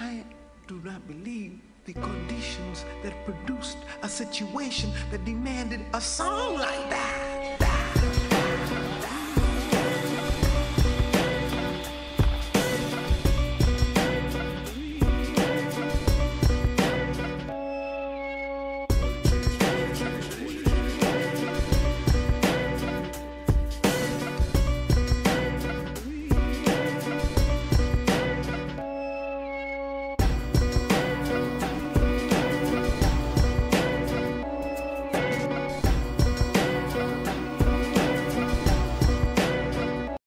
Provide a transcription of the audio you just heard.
I do not believe the conditions that produced a situation that demanded a song like that.